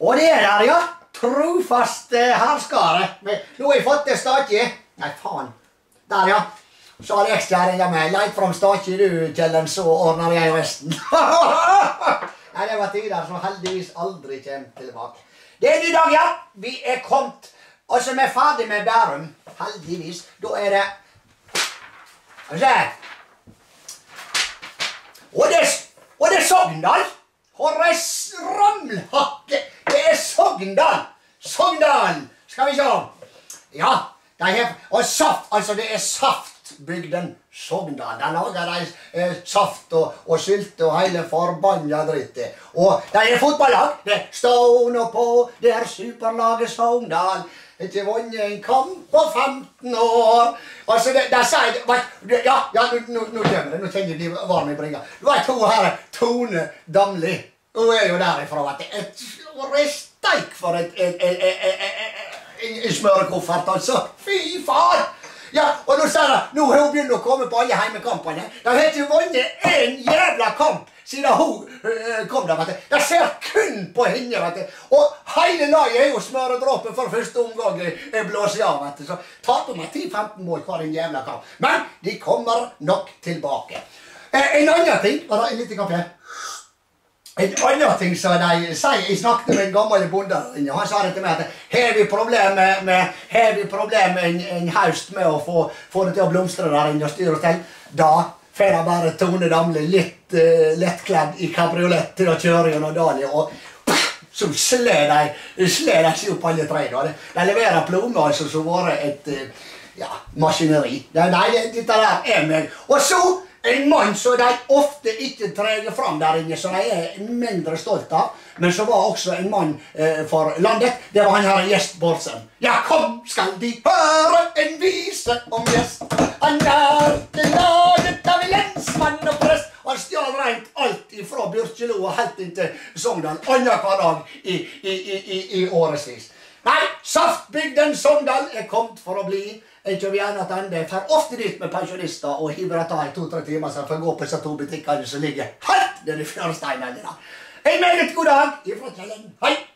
Og det er der, ja. Trofast herskare. Men Nå har jeg fått det stakje. Nei, faen. Der, ja. Så har ekskjæringa mi leit fram stakje, du, Kjellen, så ordner jeg resten. Nei, det var tider som heldigvis aldri kommer tilbake. Det er ny dag, ja. Vi er kommet. Og så er vi ferdig med Bærum. Heldigvis. Da er det se. Og det, og det er Sogndal! Ramlhakke! Det er Sogndal! Sogndal! Skal vi se. Ja, Og saft, altså det er saftbygden Sogndal. Der lager de eh, saft og, og sylte og hele forbanna drittet. Og de er fotballag. Det er Stone på, det er superlaget Sogndal. Ikke vunnet en kamp på 15 år. Altså, det, der sier de Ja, ja nå, nå, nå kommer det. Nå kjenner de varme i bringa. Du vet hun her Tone Damli. Hun er jo derifra. vet du. Steik for et, et, et smørekoffert, altså. Fy faen! Ja, og nå ser jeg, nå har hun begynt å komme på alle heimekampene. De har ikke vunnet én jævla kamp siden hun øh, kom der. vet du. Jeg ser kun på henne. vet du. Og hele laget er jo smøredroppen for første omgang er blåst av. vet du. Så taper meg 10-15 mål hver en jævla kamp. Men de kommer nok tilbake. Eh, en annen ting Var det en liten kaffe? En annen ting som de sier Jeg snakket med en gammel bonde. Han sa det til meg at har vi problem med, har vi problem en, en høst med å få, få det til å blomstre der inne og styre oss til, da får de bare Tone Damli litt uh, lettkledd i kabriolett til å kjøre gjennom dalen. Og så slår de seg opp alle tre. Da. De leverer plommer altså, som har vært et uh, ja, maskineri. Nei, dette der er meg. Og så en mann som de ofte ikke treger fram der inne, som de er mindre stolt av, men som var også en mann eh, for landet. Det var han her Gjest Bårdsen. Ja, kom, skal de høre en vise om Gjest. Han lærte laget av lensmann og prest. Han stjal rent alt ifra Byrkjelo og helt inn til Sogndal annenhver dag i, i, i, i, i årevis. Nei, Saftbygden Sogndal er kommet for å bli. Jeg kjøper gjerne tilbake. Jeg For ofte dit med pensjonister og hiver av i to-tre timer så får gå på disse to butikkene som ligger helt nede i fjørsteinene. En meget god dag ifra Kjellen. Hei!